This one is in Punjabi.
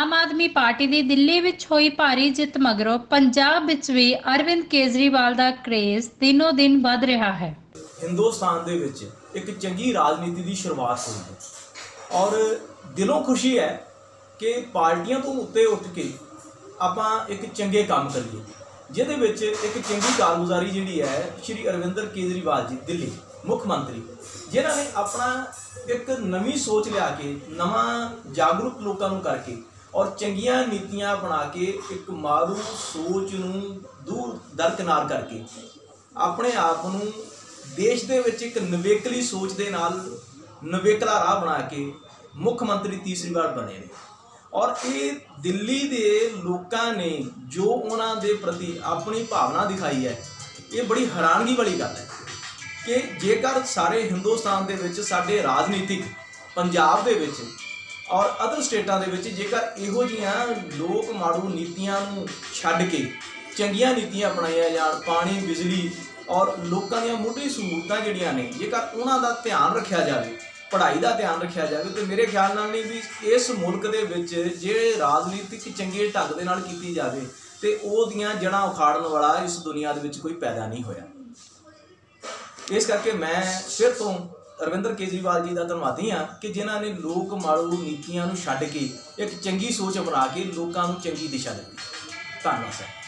ਆਮ ਆਦਮੀ ਪਾਰਟੀ ਦੀ ਦਿੱਲੀ ਵਿੱਚ ਹੋਈ ਭਾਰੀ ਜਿੱਤ ਮਗਰੋਂ ਪੰਜਾਬ ਵਿੱਚ ਵੀ ਅਰਵਿੰਦ ਕੇਜਰੀਵਾਲ ਦਾ ਕ੍ਰੇਜ਼ ਦਿਨੋ ਦਿਨ ਵੱਧ ਰਿਹਾ ਹੈ। ਹਿੰਦੁਸਤਾਨ ਦੇ ਵਿੱਚ ਇੱਕ ਚੰਗੀ ਰਾਜਨੀਤੀ ਦੀ ਸ਼ੁਰੂਆਤ ਹੋਈ ਹੈ। ਔਰ ਦਿਲੋਂ ਖੁਸ਼ੀ ਹੈ ਕਿ ਪਾਰਟੀਆਂ ਤੋਂ ਉੱਤੇ ਉੱਠ ਕੇ ਆਪਾਂ ਇੱਕ ਚੰਗੇ ਕੰਮ ਕਰੀਏ, ਜਿਹਦੇ ਵਿੱਚ ਇੱਕ ਚੰਗੀ ਕਾਰਗੁਜ਼ਾਰੀ ਜਿਹੜੀ ਹੈ ਸ਼੍ਰੀ ਅਰਵਿੰਦਰ ਕੇਜਰੀਵਾਲ ਜੀ, ਦਿੱਲੀ ਮੁੱਖ ਮੰਤਰੀ, ਜਿਨ੍ਹਾਂ ਨੇ ਆਪਣਾ ਇੱਕ ਨਵੀਂ ਸੋਚ ਲਿਆ ਕੇ, ਨਵਾਂ ਜਾਗਰੂਕ ਲੋਕਾਂ ਨੂੰ ਕਰਕੇ ਔਰ ਚੰਗੀਆਂ ਨੀਤੀਆਂ ਬਣਾ ਕੇ ਇੱਕ ਮਾਰੂ ਸੋਚ ਨੂੰ ਦੂਰ, ਦਰਕਨਾਰ ਕਰਕੇ। ਆਪਣੇ ਆਪ ਨੂੰ ਦੇਸ਼ ਦੇ ਵਿੱਚ ਇੱਕ ਨਿਵੇਕਲੀ ਸੋਚ ਦੇ ਨਾਲ ਨਵੇਕਲਾ ਰਾਹ ਬਣਾ ਕੇ ਮੁੱਖ ਮੰਤਰੀ ਤੀਸਰੀ ਵਾਰ ਬਣੇ ਨੇ। ਔਰ ਇਹ ਦਿੱਲੀ ਦੇ ਲੋਕਾਂ ਨੇ ਜੋ ਉਹਨਾਂ ਦੇ ਪ੍ਰਤੀ ਆਪਣੀ ਭਾਵਨਾ ਦਿਖਾਈ ਹੈ, ਇਹ ਬੜੀ ਹੈਰਾਨਗੀ ਵਾਲੀ ਗੱਲ ਹੈ ਕਿ ਜੇਕਰ ਸਾਰੇ ਹਿੰਦੁਸਤਾਨ ਦੇ ਵਿੱਚ ਸਾਡੇ ਰਾਜਨੀਤਿਕ ਪੰਜਾਬ ਦੇ ਵਿੱਚ ਔਰ ਅਦਰ ਸਟੇਟਾਂ ਦੇ ਵਿੱਚ ਜੇਕਰ ਇਹੋ ਜੀਆਂ ਲੋਕ ਮਾਰੂ ਨੀਤੀਆਂ ਨੂੰ ਛੱਡ ਕੇ ਚੰਗੀਆਂ ਨੀਤੀਆਂ ਅਪਣਾਈਆਂ ਜਾਣ, ਪਾਣੀ, ਬਿਜਲੀ ਔਰ ਲੋਕਾਂ ਦੀਆਂ ਮੁੱਢਲੀ ਸਹੂਲਤਾਂ ਜਿਹੜੀਆਂ ਨੇ, ਜੇਕਰ ਉਹਨਾਂ ਦਾ ਧਿਆਨ ਰੱਖਿਆ ਜਾਵੇ, ਪੜ੍ਹਾਈ ਦਾ ਧਿਆਨ ਰੱਖਿਆ ਜਾਵੇ, ਤੇ ਮੇਰੇ ਖਿਆਲ ਨਾਲ ਨਹੀਂ ਵੀ ਇਸ ਮੁਲਕ ਦੇ ਵਿੱਚ ਜੇ ਰਾਜਨੀਤਿਕ ਚੰਗੇ ਢੰਗ ਦੇ ਨਾਲ ਕੀਤੀ ਜਾਵੇ, ਤੇ ਉਹਦੀਆਂ ਜੜ੍ਹਾਂ ਉਖਾੜਨ ਵਾਲਾ ਇਸ ਦੁਨੀਆ ਦੇ ਵਿੱਚ ਕੋਈ ਪੈਦਾ ਨਹੀਂ ਹੋਇਆ। ਇਸ ਕਰਕੇ ਮੈਂ ਫਿਰ ਤੋਂ ਅਰਵਿੰਦਰ ਕੇਜਰੀਵਾਲ ਜੀ ਦਾ ਧੰਨਵਾਦੀ ਹਾਂ ਕਿ ਜਿਨ੍ਹਾਂ ਨੇ ਲੋਕ ਮਾਰੂ ਨੀਤੀਆਂ ਨੂੰ ਛੱਡ ਕੇ ਇੱਕ ਚੰਗੀ ਸੋਚ ਅਪਣਾ ਕੇ ਲੋਕਾਂ ਨੂੰ ਚੰਗੀ ਦਿਸ਼ਾ ਦਿੱਤੀ। ਧੰਨਵਾਦ, ਸਰ।